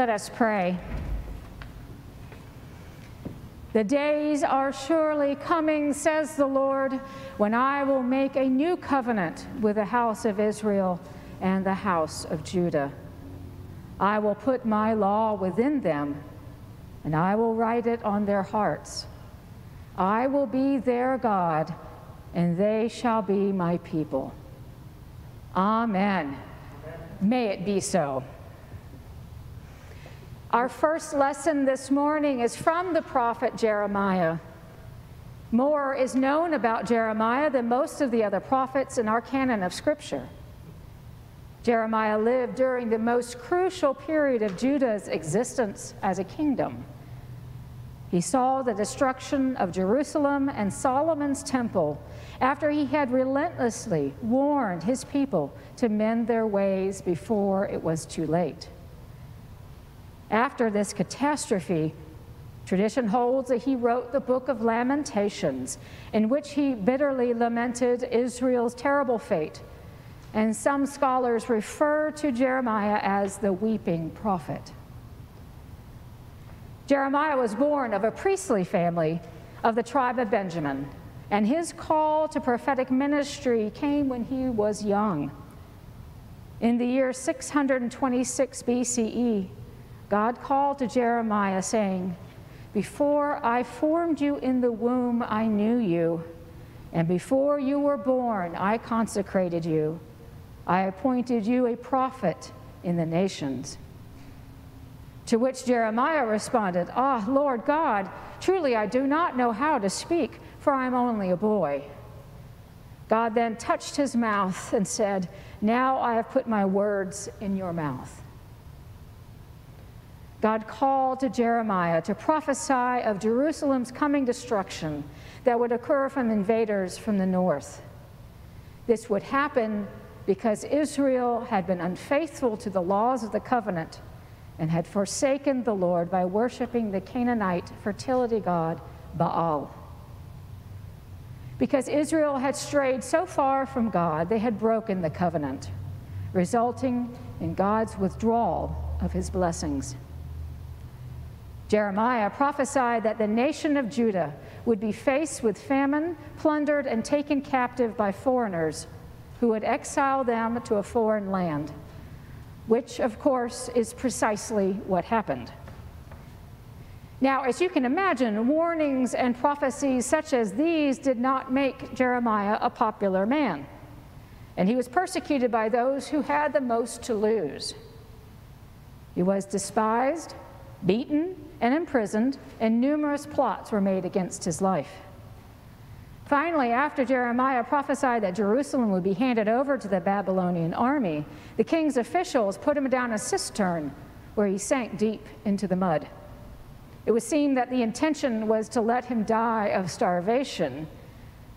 Let us pray. The days are surely coming, says the Lord, when I will make a new covenant with the house of Israel and the house of Judah. I will put my law within them, and I will write it on their hearts. I will be their God, and they shall be my people. Amen. Amen. May it be so. Our first lesson this morning is from the prophet Jeremiah. More is known about Jeremiah than most of the other prophets in our canon of Scripture. Jeremiah lived during the most crucial period of Judah's existence as a kingdom. He saw the destruction of Jerusalem and Solomon's temple after he had relentlessly warned his people to mend their ways before it was too late. After this catastrophe, tradition holds that he wrote the book of Lamentations, in which he bitterly lamented Israel's terrible fate. And some scholars refer to Jeremiah as the weeping prophet. Jeremiah was born of a priestly family of the tribe of Benjamin, and his call to prophetic ministry came when he was young. In the year 626 BCE, God called to Jeremiah, saying, Before I formed you in the womb, I knew you, and before you were born, I consecrated you. I appointed you a prophet in the nations. To which Jeremiah responded, Ah, Lord God, truly I do not know how to speak, for I am only a boy. God then touched his mouth and said, Now I have put my words in your mouth. God called to Jeremiah to prophesy of Jerusalem's coming destruction that would occur from invaders from the north. This would happen because Israel had been unfaithful to the laws of the covenant and had forsaken the Lord by worshiping the Canaanite fertility god Baal. Because Israel had strayed so far from God, they had broken the covenant, resulting in God's withdrawal of his blessings. Jeremiah prophesied that the nation of Judah would be faced with famine, plundered, and taken captive by foreigners who would exile them to a foreign land, which, of course, is precisely what happened. Now, as you can imagine, warnings and prophecies such as these did not make Jeremiah a popular man, and he was persecuted by those who had the most to lose. He was despised, beaten, and imprisoned, and numerous plots were made against his life. Finally, after Jeremiah prophesied that Jerusalem would be handed over to the Babylonian army, the king's officials put him down a cistern where he sank deep into the mud. It would seem that the intention was to let him die of starvation,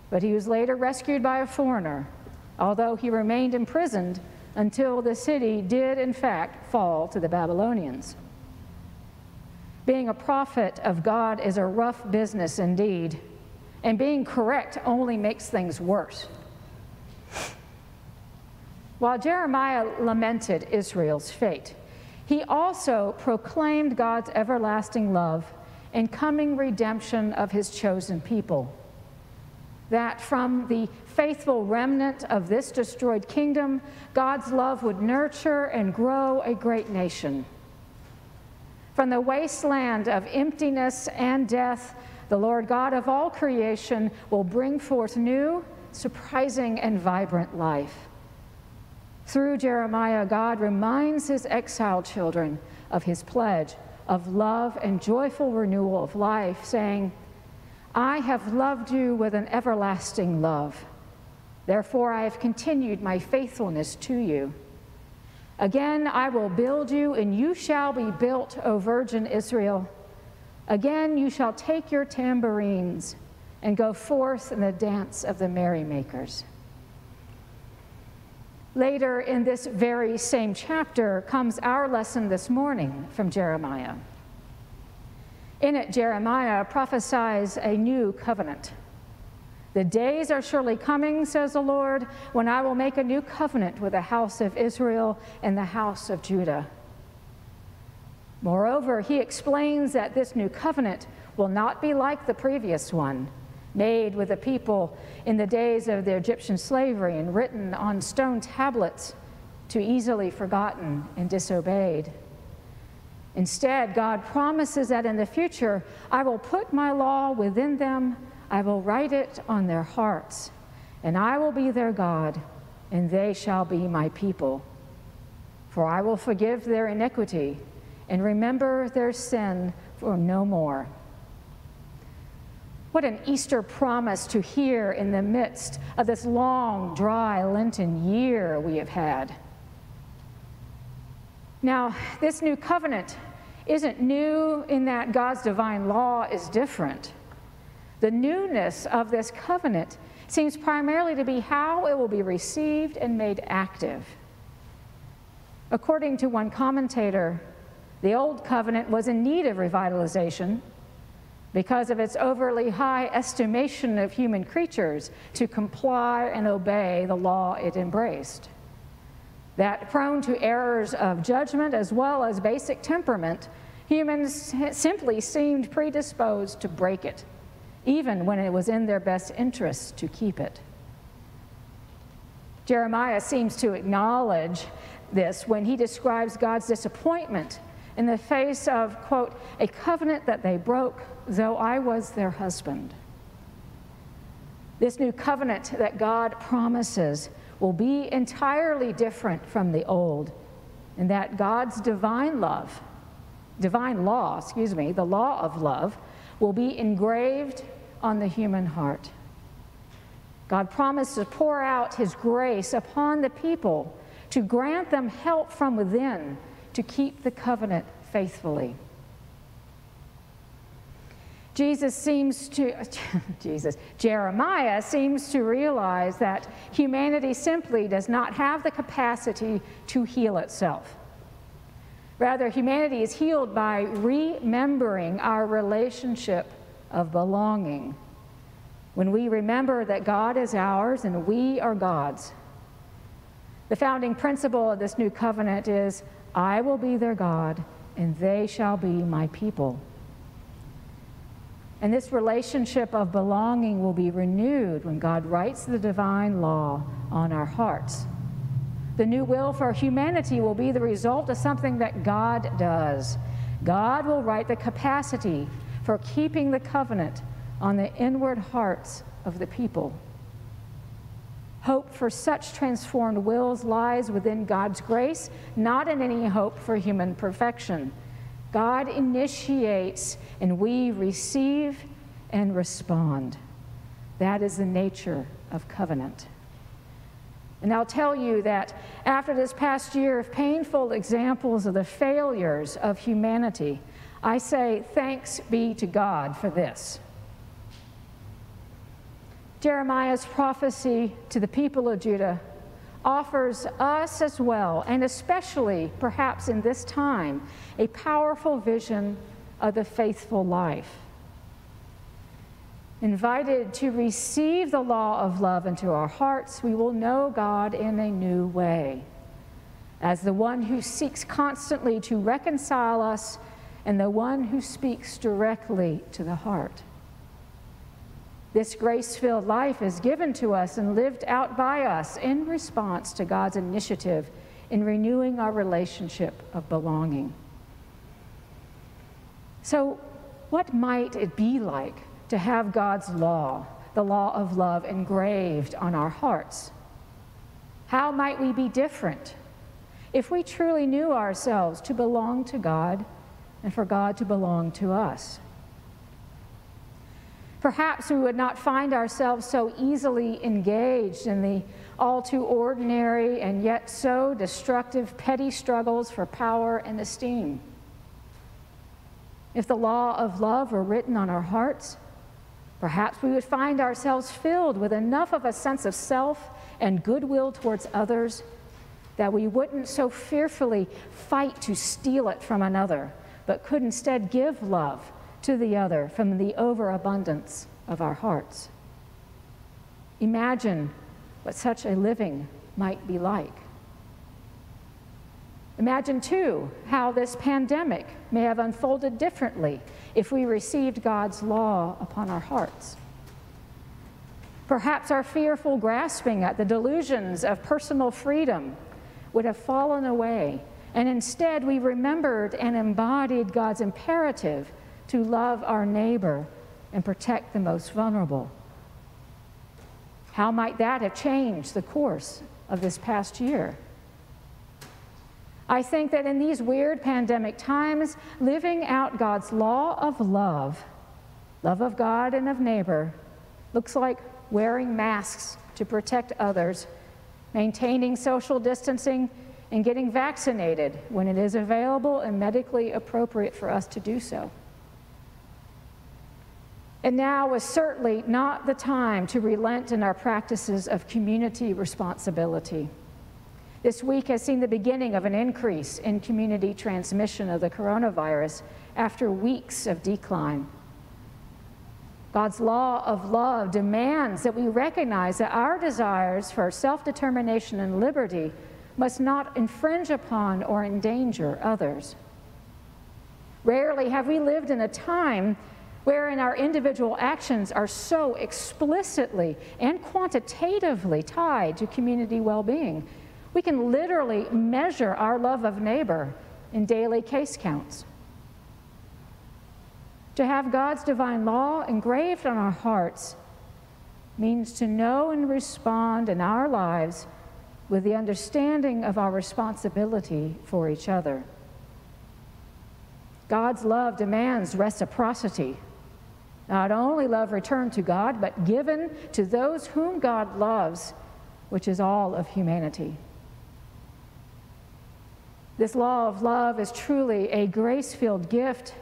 but he was later rescued by a foreigner, although he remained imprisoned until the city did, in fact, fall to the Babylonians. Being a prophet of God is a rough business indeed, and being correct only makes things worse. While Jeremiah lamented Israel's fate, he also proclaimed God's everlasting love and coming redemption of his chosen people. That from the faithful remnant of this destroyed kingdom, God's love would nurture and grow a great nation. From the wasteland of emptiness and death, the Lord God of all creation will bring forth new, surprising, and vibrant life. Through Jeremiah, God reminds his exiled children of his pledge of love and joyful renewal of life, saying, I have loved you with an everlasting love. Therefore, I have continued my faithfulness to you. Again, I will build you, and you shall be built, O virgin Israel. Again, you shall take your tambourines and go forth in the dance of the merrymakers. Later in this very same chapter comes our lesson this morning from Jeremiah. In it, Jeremiah prophesies a new covenant. The days are surely coming, says the Lord, when I will make a new covenant with the house of Israel and the house of Judah. Moreover, he explains that this new covenant will not be like the previous one, made with the people in the days of the Egyptian slavery and written on stone tablets to easily forgotten and disobeyed. Instead, God promises that in the future, I will put my law within them, I will write it on their hearts, and I will be their God, and they shall be my people. For I will forgive their iniquity and remember their sin for no more. What an Easter promise to hear in the midst of this long, dry Lenten year we have had. Now, this new covenant isn't new in that God's divine law is different. The newness of this covenant seems primarily to be how it will be received and made active. According to one commentator, the Old Covenant was in need of revitalization because of its overly high estimation of human creatures to comply and obey the law it embraced that prone to errors of judgment as well as basic temperament, humans simply seemed predisposed to break it, even when it was in their best interest to keep it. Jeremiah seems to acknowledge this when he describes God's disappointment in the face of, quote, a covenant that they broke, though I was their husband. This new covenant that God promises will be entirely different from the old, and that God's divine love, divine law, excuse me, the law of love, will be engraved on the human heart. God promised to pour out his grace upon the people to grant them help from within to keep the covenant faithfully. Jesus seems to, Jesus, Jeremiah seems to realize that humanity simply does not have the capacity to heal itself. Rather, humanity is healed by remembering our relationship of belonging. When we remember that God is ours and we are God's. The founding principle of this new covenant is I will be their God and they shall be my people. And this relationship of belonging will be renewed when God writes the divine law on our hearts. The new will for humanity will be the result of something that God does. God will write the capacity for keeping the covenant on the inward hearts of the people. Hope for such transformed wills lies within God's grace, not in any hope for human perfection. God initiates and we receive and respond. That is the nature of covenant. And I'll tell you that after this past year of painful examples of the failures of humanity, I say thanks be to God for this. Jeremiah's prophecy to the people of Judah offers us as well, and especially perhaps in this time, a powerful vision of the faithful life. Invited to receive the law of love into our hearts, we will know God in a new way. As the one who seeks constantly to reconcile us and the one who speaks directly to the heart. This grace filled life is given to us and lived out by us in response to God's initiative in renewing our relationship of belonging. So, what might it be like to have God's law, the law of love, engraved on our hearts? How might we be different if we truly knew ourselves to belong to God and for God to belong to us? Perhaps we would not find ourselves so easily engaged in the all too ordinary and yet so destructive petty struggles for power and esteem. If the law of love were written on our hearts, perhaps we would find ourselves filled with enough of a sense of self and goodwill towards others that we wouldn't so fearfully fight to steal it from another, but could instead give love to the other from the overabundance of our hearts. Imagine what such a living might be like. Imagine, too, how this pandemic may have unfolded differently if we received God's law upon our hearts. Perhaps our fearful grasping at the delusions of personal freedom would have fallen away, and instead we remembered and embodied God's imperative to love our neighbor and protect the most vulnerable. How might that have changed the course of this past year? I think that in these weird pandemic times, living out God's law of love, love of God and of neighbor, looks like wearing masks to protect others, maintaining social distancing, and getting vaccinated when it is available and medically appropriate for us to do so. And now is certainly not the time to relent in our practices of community responsibility. This week has seen the beginning of an increase in community transmission of the coronavirus after weeks of decline. God's law of love demands that we recognize that our desires for self determination and liberty must not infringe upon or endanger others. Rarely have we lived in a time wherein our individual actions are so explicitly and quantitatively tied to community well being we can literally measure our love of neighbor in daily case counts. To have God's divine law engraved on our hearts means to know and respond in our lives with the understanding of our responsibility for each other. God's love demands reciprocity. Not only love returned to God, but given to those whom God loves, which is all of humanity. This law of love is truly a grace filled gift,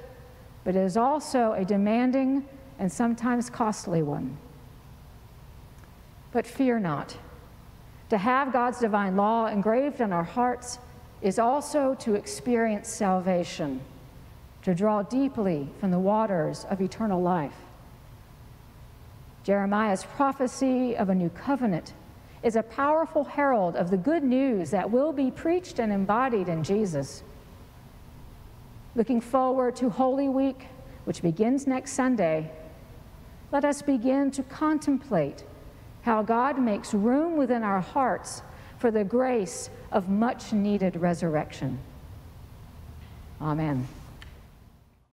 but it is also a demanding and sometimes costly one. But fear not. To have God's divine law engraved on our hearts is also to experience salvation, to draw deeply from the waters of eternal life. Jeremiah's prophecy of a new covenant is a powerful herald of the good news that will be preached and embodied in Jesus. Looking forward to Holy Week, which begins next Sunday, let us begin to contemplate how God makes room within our hearts for the grace of much needed resurrection. Amen.